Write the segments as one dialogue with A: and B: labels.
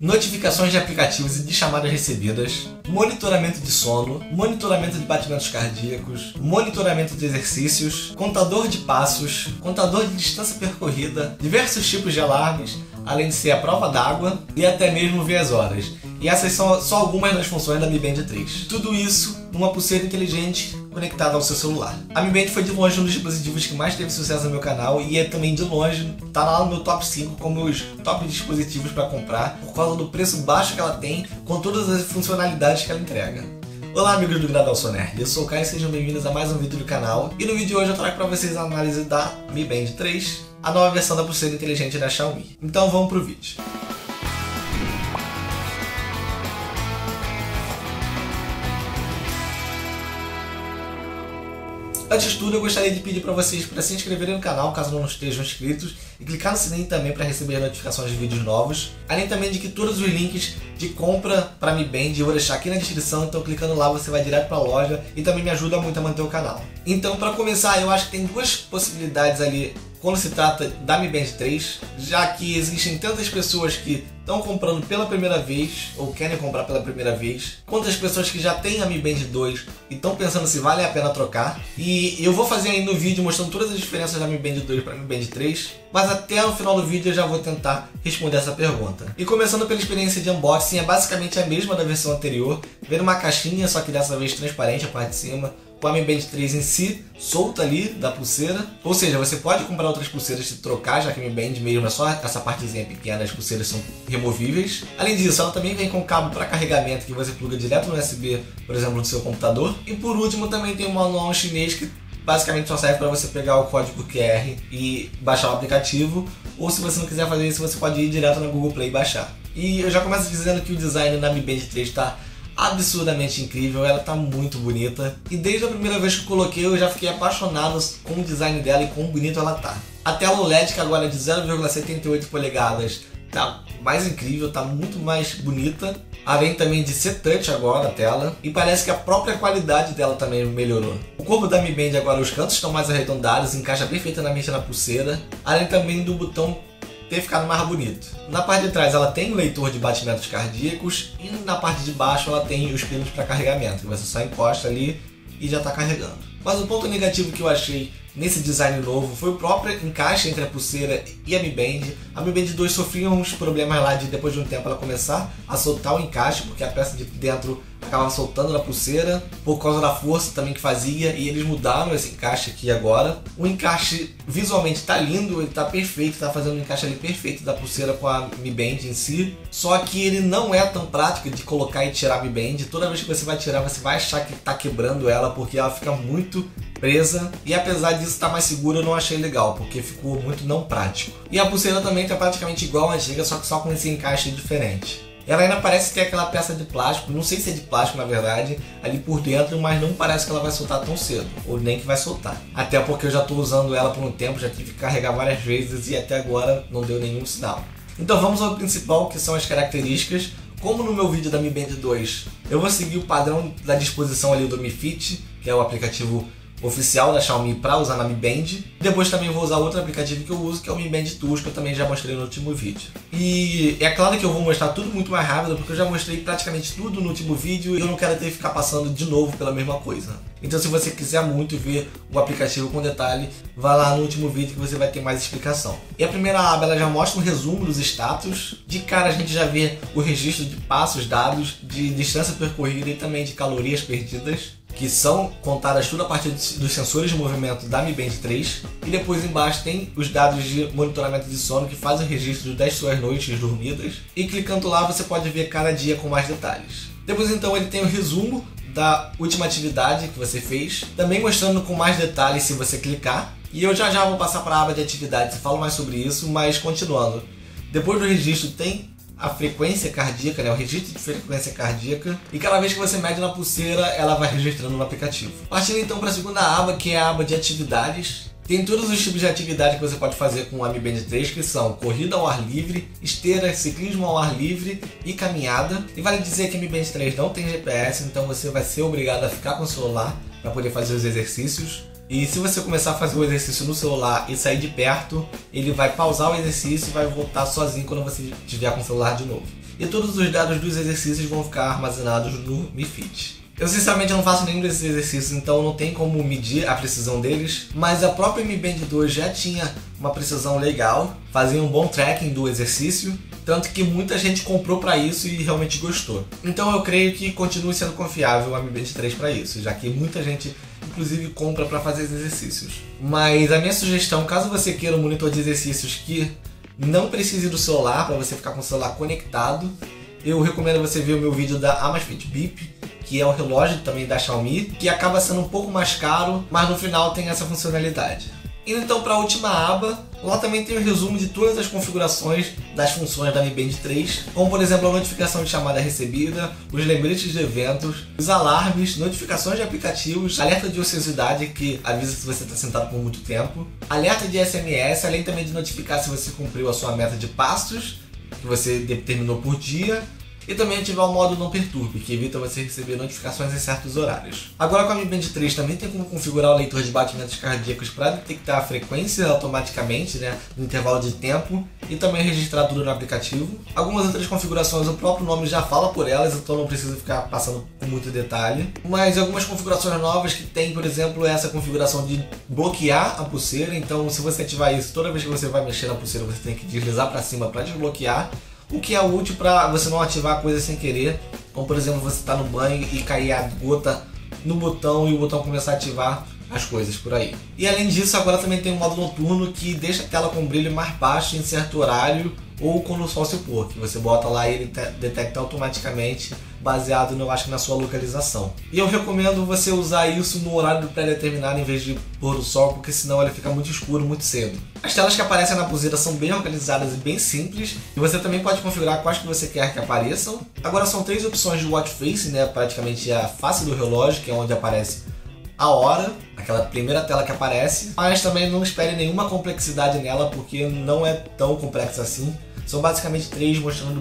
A: notificações de aplicativos e de chamadas recebidas, monitoramento de sono, monitoramento de batimentos cardíacos, monitoramento de exercícios, contador de passos, contador de distância percorrida, diversos tipos de alarmes, além de ser a prova d'água e até mesmo ver as horas. E essas são só algumas das funções da Mi Band 3. Tudo isso numa pulseira inteligente conectada ao seu celular. A Mi Band foi de longe um dos dispositivos que mais teve sucesso no meu canal e é também de longe, tá lá no meu top 5 como os top dispositivos para comprar, por causa do preço baixo que ela tem, com todas as funcionalidades que ela entrega. Olá amigos do Gradal Soner, eu sou o Caio e sejam bem-vindos a mais um vídeo do canal e no vídeo de hoje eu trago para vocês a análise da Mi Band 3, a nova versão da pulseira inteligente da Xiaomi. Então vamos pro vídeo. Antes de tudo, eu gostaria de pedir para vocês para se inscreverem no canal, caso não estejam inscritos, e clicar no sininho também para receber notificações de vídeos novos. Além também de que todos os links de compra para Mi Band eu vou deixar aqui na descrição, então clicando lá você vai direto para a loja e também me ajuda muito a manter o canal. Então, para começar, eu acho que tem duas possibilidades ali quando se trata da Mi Band 3, já que existem tantas pessoas que estão comprando pela primeira vez ou querem comprar pela primeira vez, quantas pessoas que já têm a Mi Band 2 e estão pensando se vale a pena trocar. E eu vou fazer aí no vídeo mostrando todas as diferenças da Mi Band 2 para a Mi Band 3, mas até o final do vídeo eu já vou tentar responder essa pergunta. E começando pela experiência de unboxing, é basicamente a mesma da versão anterior, vem uma caixinha, só que dessa vez transparente a parte de cima, Band 3 em si solta ali da pulseira. Ou seja, você pode comprar outras pulseiras e trocar, já que a Mi Band mesmo é só essa partezinha pequena, as pulseiras são removíveis. Além disso, ela também vem com cabo para carregamento que você pluga direto no USB, por exemplo, no seu computador. E por último, também tem um manual chinês que basicamente só serve para você pegar o código QR e baixar o aplicativo. Ou se você não quiser fazer isso, você pode ir direto no Google Play e baixar. E eu já começo dizendo que o design da Mi Band 3 está absurdamente incrível, ela tá muito bonita. E desde a primeira vez que eu coloquei, eu já fiquei apaixonado com o design dela e quão bonito ela tá. A tela OLED, que agora é de 0,78 polegadas, tá mais incrível, tá muito mais bonita. Além também de ser touch agora a tela. E parece que a própria qualidade dela também melhorou. O corpo da Mi Band agora, os cantos estão mais arredondados, encaixa perfeitamente na pulseira. Além também do botão ter ficado mais bonito. Na parte de trás ela tem um leitor de batimentos cardíacos e na parte de baixo ela tem os pinos para carregamento, que você só encosta ali e já está carregando. Mas o ponto negativo que eu achei nesse design novo foi o próprio encaixe entre a pulseira e a Mi Band. A Mi Band 2 sofria uns problemas lá de depois de um tempo ela começar a soltar o encaixe, porque a peça de dentro acaba soltando na pulseira, por causa da força também que fazia, e eles mudaram esse encaixe aqui agora. O encaixe visualmente tá lindo, ele tá perfeito, tá fazendo um encaixe ali perfeito da pulseira com a Mi Band em si, só que ele não é tão prático de colocar e tirar a Mi Band. Toda vez que você vai tirar, você vai achar que tá quebrando ela, porque ela fica muito presa. E apesar disso estar tá mais segura, eu não achei legal, porque ficou muito não prático. E a pulseira também tá praticamente igual à antiga, só que só com esse encaixe diferente. Ela ainda parece ter aquela peça de plástico, não sei se é de plástico na verdade, ali por dentro, mas não parece que ela vai soltar tão cedo, ou nem que vai soltar. Até porque eu já estou usando ela por um tempo, já tive que carregar várias vezes e até agora não deu nenhum sinal. Então vamos ao principal, que são as características. Como no meu vídeo da Mi Band 2, eu vou seguir o padrão da disposição ali do Mi Fit, que é o aplicativo oficial da Xiaomi para usar na Mi Band. Depois também vou usar outro aplicativo que eu uso, que é o Mi Band Tools, que eu também já mostrei no último vídeo. E é claro que eu vou mostrar tudo muito mais rápido, porque eu já mostrei praticamente tudo no último vídeo e eu não quero ter que ficar passando de novo pela mesma coisa. Então se você quiser muito ver o aplicativo com detalhe, vá lá no último vídeo que você vai ter mais explicação. E a primeira aba ela já mostra um resumo dos status. De cara a gente já vê o registro de passos dados, de distância percorrida e também de calorias perdidas que são contadas tudo a partir dos sensores de movimento da Mi Band 3. E depois embaixo tem os dados de monitoramento de sono que fazem o registro das suas noites dormidas. E clicando lá você pode ver cada dia com mais detalhes. Depois então ele tem o resumo da última atividade que você fez, também mostrando com mais detalhes se você clicar. E eu já já vou passar para a aba de atividades e falo mais sobre isso, mas continuando. Depois do registro tem a frequência cardíaca, né, o registro de frequência cardíaca, e cada vez que você mede na pulseira, ela vai registrando no aplicativo. Partindo então para a segunda aba, que é a aba de atividades, tem todos os tipos de atividade que você pode fazer com o Mi Band 3, que são corrida ao ar livre, esteira, ciclismo ao ar livre e caminhada. E vale dizer que a Mi Band 3 não tem GPS, então você vai ser obrigado a ficar com o celular para poder fazer os exercícios. E se você começar a fazer o exercício no celular e sair de perto, ele vai pausar o exercício e vai voltar sozinho quando você estiver com o celular de novo. e todos os dados dos exercícios vão ficar armazenados no Mi Fit. Eu sinceramente não faço nenhum desses exercícios, então não tem como medir a precisão deles, mas a própria Mi Band 2 já tinha uma precisão legal, fazia um bom tracking do exercício, tanto que muita gente comprou para isso e realmente gostou. Então eu creio que continue sendo confiável a Mi Band 3 para isso, já que muita gente inclusive compra para fazer exercícios. Mas a minha sugestão, caso você queira um monitor de exercícios que não precise do celular para você ficar com o celular conectado, eu recomendo você ver o meu vídeo da Amazfit Beep que é o relógio também da Xiaomi, que acaba sendo um pouco mais caro, mas no final tem essa funcionalidade. Indo então para a última aba, lá também tem o um resumo de todas as configurações das funções da Mi Band 3, como por exemplo a notificação de chamada recebida, os lembretes de eventos, os alarmes, notificações de aplicativos, alerta de ociosidade que avisa se você está sentado por muito tempo, alerta de SMS, além também de notificar se você cumpriu a sua meta de passos que você determinou por dia, e também ativar o modo não perturbe, que evita você receber notificações em certos horários. Agora com a Mi Band 3 também tem como configurar o leitor de batimentos cardíacos para detectar a frequência automaticamente, né, no intervalo de tempo e também registrar tudo no aplicativo. Algumas outras configurações o próprio nome já fala por elas, então não precisa ficar passando com muito detalhe. Mas algumas configurações novas que tem, por exemplo, essa configuração de bloquear a pulseira. Então, se você ativar isso, toda vez que você vai mexer na pulseira, você tem que deslizar para cima para desbloquear o que é útil para você não ativar coisas sem querer, como por exemplo você está no banho e cair a gota no botão e o botão começar a ativar as coisas por aí. E além disso, agora também tem um modo noturno que deixa a tela com brilho mais baixo em certo horário ou quando o pôr, que você bota lá e ele detecta automaticamente baseado, eu acho na sua localização. E eu recomendo você usar isso no horário pré-determinado em vez de pôr o sol, porque senão ele fica muito escuro muito cedo. As telas que aparecem na pulseira são bem organizadas e bem simples, e você também pode configurar quais que você quer que apareçam. Agora são três opções de watch face, né, praticamente a face do relógio, que é onde aparece a hora, aquela primeira tela que aparece, mas também não espere nenhuma complexidade nela, porque não é tão complexa assim. São basicamente três mostrando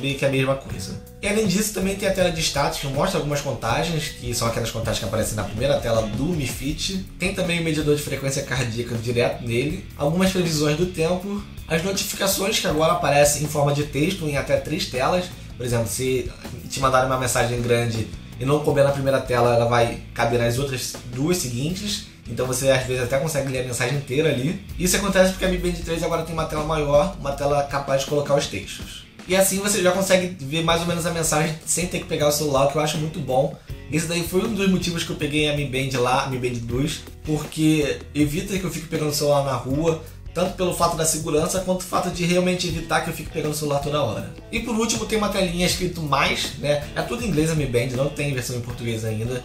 A: meio que a mesma coisa. E além disso, também tem a tela de status que mostra algumas contagens, que são aquelas contagens que aparecem na primeira tela do Mi Fit. Tem também o medidor de frequência cardíaca direto nele, algumas previsões do tempo, as notificações que agora aparecem em forma de texto em até três telas. Por exemplo, se te mandarem uma mensagem grande e não couber na primeira tela, ela vai caber nas outras duas seguintes. Então você às vezes até consegue ler a mensagem inteira ali. Isso acontece porque a Mi Band 3 agora tem uma tela maior, uma tela capaz de colocar os textos. E assim você já consegue ver mais ou menos a mensagem sem ter que pegar o celular, o que eu acho muito bom. Esse daí foi um dos motivos que eu peguei a Mi Band lá, a Mi Band 2, porque evita que eu fique pegando o celular na rua, tanto pelo fato da segurança quanto o fato de realmente evitar que eu fique pegando o celular toda hora. E por último tem uma telinha escrito mais, né? É tudo em inglês a Mi Band, não tem versão em português ainda.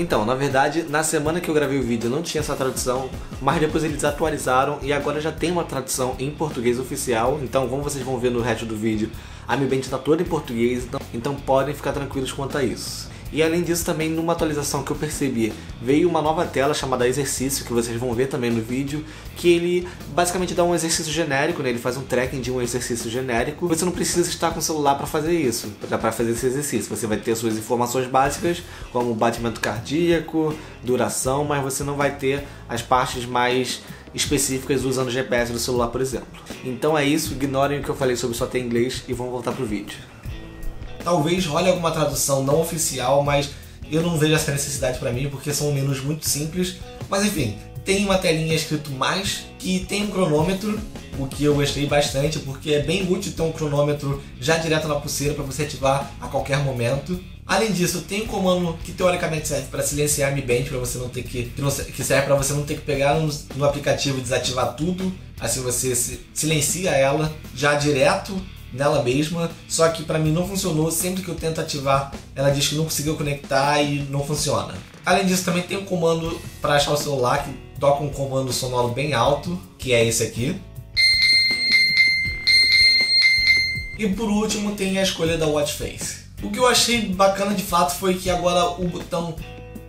A: Então, na verdade, na semana que eu gravei o vídeo não tinha essa tradução, mas depois eles atualizaram e agora já tem uma tradução em português oficial. Então, como vocês vão ver no resto do vídeo, a Mi Band está toda em português, então, então podem ficar tranquilos quanto a isso. E além disso, também numa atualização que eu percebi, veio uma nova tela chamada exercício, que vocês vão ver também no vídeo, que ele basicamente dá um exercício genérico, né? ele faz um tracking de um exercício genérico. Você não precisa estar com o celular para fazer isso, para fazer esse exercício. Você vai ter suas informações básicas, como batimento cardíaco, duração, mas você não vai ter as partes mais específicas usando o GPS do celular, por exemplo. Então é isso, ignorem o que eu falei sobre só ter inglês e vamos voltar pro vídeo. Talvez role alguma tradução não oficial, mas eu não vejo essa necessidade para mim porque são menus muito simples. Mas enfim, tem uma telinha escrito mais que tem um cronômetro, o que eu gostei bastante porque é bem útil ter um cronômetro já direto na pulseira para você ativar a qualquer momento. Além disso, tem um comando que teoricamente serve para silenciar a Mi Band, para você não ter que que serve para você não ter que pegar no, no aplicativo e desativar tudo. Assim você silencia ela já direto nela mesma, só que para mim não funcionou. Sempre que eu tento ativar, ela diz que não conseguiu conectar e não funciona. Além disso, também tem um comando para achar o celular que toca um comando sonoro bem alto, que é esse aqui. E por último, tem a escolha da watch face. O que eu achei bacana de fato foi que agora o botão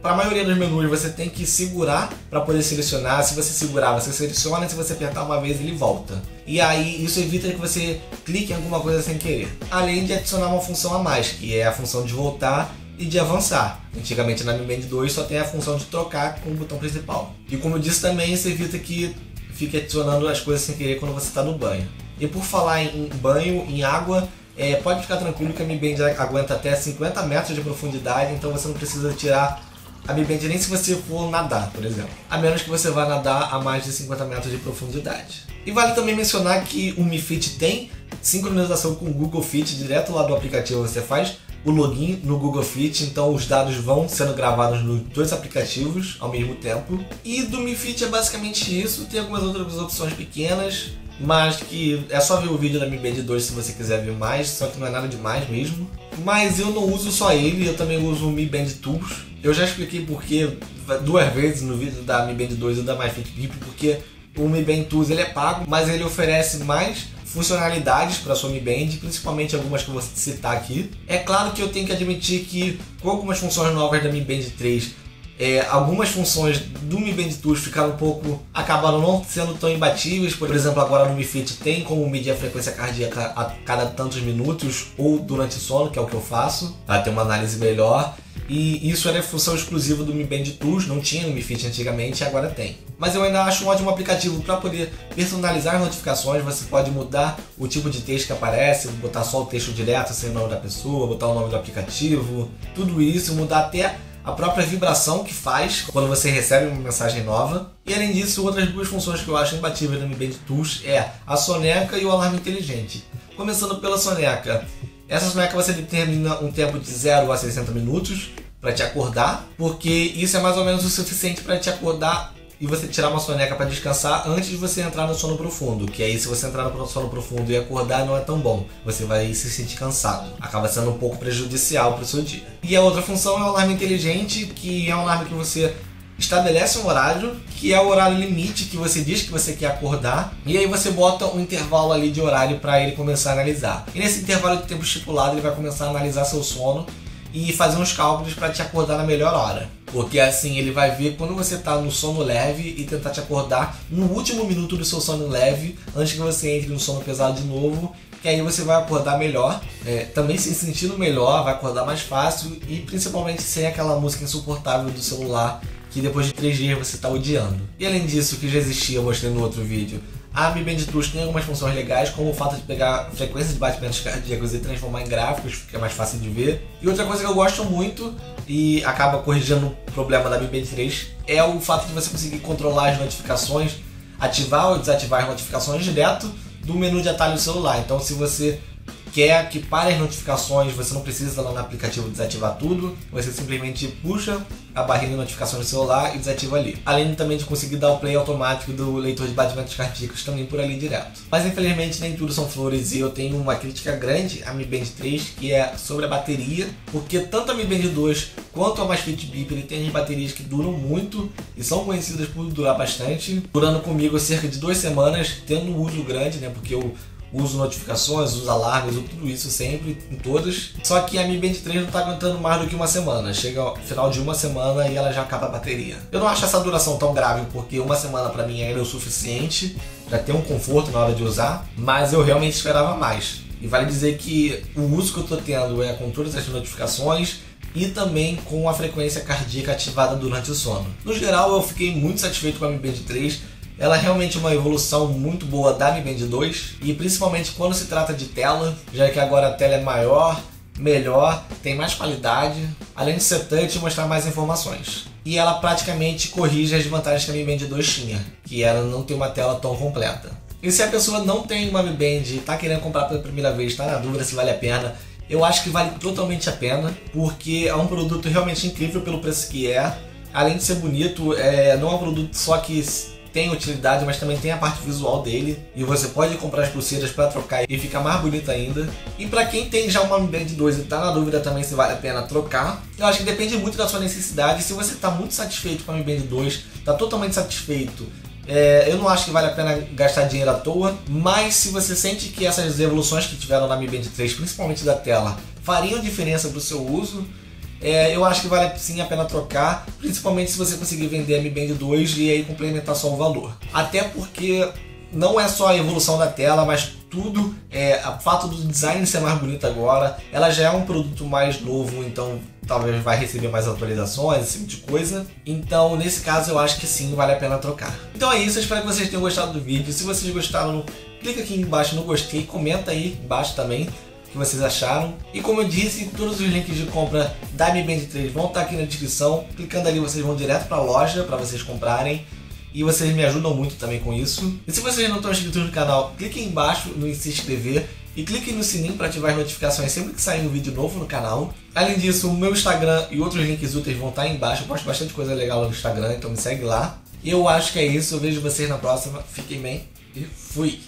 A: para a maioria dos menus você tem que segurar para poder selecionar. Se você segurar, você seleciona, se você apertar uma vez ele volta. E aí isso evita que você clique em alguma coisa sem querer. Além de adicionar uma função a mais, que é a função de voltar e de avançar. Antigamente na Mi Band 2 só tem a função de trocar com o botão principal. E como eu disse também, isso evita que fique adicionando as coisas sem querer quando você está no banho. E por falar em banho, em água, é, pode ficar tranquilo que a Mi Band aguenta até 50 metros de profundidade, então você não precisa tirar a Mi Band nem se você for nadar, por exemplo. A menos que você vá nadar a mais de 50 metros de profundidade. E vale também mencionar que o Mi Fit tem sincronização com o Google Fit direto lá do aplicativo. Você faz o login no Google Fit, então os dados vão sendo gravados nos dois aplicativos ao mesmo tempo. E do Mi Fit é basicamente isso, tem algumas outras opções pequenas, mas que é só ver o vídeo da Mi Band 2 se você quiser ver mais, só que não é nada demais mesmo. Mas eu não uso só ele, eu também uso o Mi Band Tools. Eu já expliquei porque duas vezes no vídeo da Mi Band 2 e da MyFitBip, porque o Mi Band Tools ele é pago, mas ele oferece mais funcionalidades para sua Mi Band, principalmente algumas que eu vou citar aqui. É claro que eu tenho que admitir que com algumas funções novas da Mi Band 3, é, algumas funções do Mi Band Tools ficaram um pouco. acabaram não sendo tão imbatíveis. Por exemplo, agora no Mi Fit tem como medir a frequência cardíaca a cada tantos minutos ou durante o sono, que é o que eu faço, para ter uma análise melhor. E isso era função exclusiva do Mi Band Tools, não tinha no Mi Fit antigamente, agora tem. Mas eu ainda acho um ótimo aplicativo para poder personalizar as notificações. Você pode mudar o tipo de texto que aparece, botar só o texto direto sem o nome da pessoa, botar o nome do aplicativo, tudo isso, mudar até a própria vibração que faz quando você recebe uma mensagem nova. E além disso, outras duas funções que eu acho imbatíveis no Mi Band Tools é a soneca e o alarme inteligente. Começando pela soneca, essa soneca você determina um tempo de 0 a 60 minutos para te acordar, porque isso é mais ou menos o suficiente para te acordar e você tirar uma soneca para descansar antes de você entrar no sono profundo. Que aí, se você entrar no sono profundo e acordar, não é tão bom. Você vai se sentir cansado. Acaba sendo um pouco prejudicial para o seu dia. E a outra função é o alarme inteligente, que é um alarme que você estabelece um horário, que é o horário limite que você diz que você quer acordar, e aí você bota um intervalo ali de horário para ele começar a analisar. E nesse intervalo de tempo estipulado, ele vai começar a analisar seu sono e fazer uns cálculos para te acordar na melhor hora. Porque assim ele vai ver quando você está no sono leve e tentar te acordar no último minuto do seu sono leve, antes que você entre no sono pesado de novo. Que aí você vai acordar melhor, é, também se sentindo melhor, vai acordar mais fácil e principalmente sem aquela música insuportável do celular que depois de três dias você está odiando. E além disso, que já existia, eu mostrei no outro vídeo, a Mi Band Tools tem algumas funções legais, como o fato de pegar frequência de batimentos cardíacos e transformar em gráficos, que é mais fácil de ver. E outra coisa que eu gosto muito e acaba corrigindo o problema da Mi Band 3 é o fato de você conseguir controlar as notificações, ativar ou desativar as notificações direto do menu de atalho do celular. Então, se você quer que pare as notificações, você não precisa lá no aplicativo desativar tudo, você simplesmente puxa a barrinha de notificações do celular e desativa ali. Além também de conseguir dar o play automático do leitor de batimentos cardíacos também por ali direto. Mas infelizmente nem tudo são flores e eu tenho uma crítica grande à Mi Band 3 que é sobre a bateria, porque tanto a Mi Band 2 quanto a Masfit Bip ele tem baterias que duram muito e são conhecidas por durar bastante, durando comigo cerca de duas semanas, tendo um uso grande, né? Porque eu uso notificações, uso alarmes, uso tudo isso sempre, em todas. Só que a Mi Band 3 não está aguentando mais do que uma semana. Chega ao final de uma semana e ela já acaba a bateria. Eu não acho essa duração tão grave, porque uma semana para mim ainda é o suficiente para ter um conforto na hora de usar, mas eu realmente esperava mais. E vale dizer que o uso que eu estou tendo é com todas as notificações e também com a frequência cardíaca ativada durante o sono. No geral, eu fiquei muito satisfeito com a Mi Band 3 ela é realmente uma evolução muito boa da Mi Band 2 e principalmente quando se trata de tela, já que agora a tela é maior, melhor, tem mais qualidade, além de ser touch e mostrar mais informações. E ela praticamente corrige as vantagens que a Mi Band 2 tinha, que era não ter uma tela tão completa. E se a pessoa não tem uma Mi Band e está querendo comprar pela primeira vez, está na dúvida se vale a pena, eu acho que vale totalmente a pena, porque é um produto realmente incrível pelo preço que é. Além de ser bonito, é, não é um produto só que tem utilidade, mas também tem a parte visual dele. E você pode comprar as pulseiras para trocar e ficar mais bonito ainda. E para quem tem já uma Mi Band 2 e tá na dúvida também se vale a pena trocar, eu acho que depende muito da sua necessidade. Se você está muito satisfeito com a Mi Band 2, está totalmente satisfeito, é, eu não acho que vale a pena gastar dinheiro à toa, mas se você sente que essas evoluções que tiveram na Mi Band 3, principalmente da tela, fariam diferença para o seu uso, é, eu acho que vale sim a pena trocar, principalmente se você conseguir vender a Mi Band 2 e aí complementar só o valor. Até porque não é só a evolução da tela, mas tudo, é, o fato do design ser mais bonito agora, ela já é um produto mais novo, então talvez vai receber mais atualizações, esse tipo de coisa. Então, nesse caso, eu acho que sim, vale a pena trocar. Então é isso, eu espero que vocês tenham gostado do vídeo. Se vocês gostaram, clica aqui embaixo no gostei, comenta aí embaixo também que vocês acharam. E como eu disse, todos os links de compra da Mi Band 3 vão estar aqui na descrição. Clicando ali, vocês vão direto para a loja para vocês comprarem. E vocês me ajudam muito também com isso. E se vocês não estão inscritos no canal, cliquem embaixo no se inscrever e clique no sininho para ativar as notificações sempre que sair um vídeo novo no canal. Além disso, o meu Instagram e outros links úteis vão estar aí embaixo. Eu posto bastante coisa legal no Instagram, então me segue lá. E eu acho que é isso. Eu vejo vocês na próxima. Fiquem bem e fui!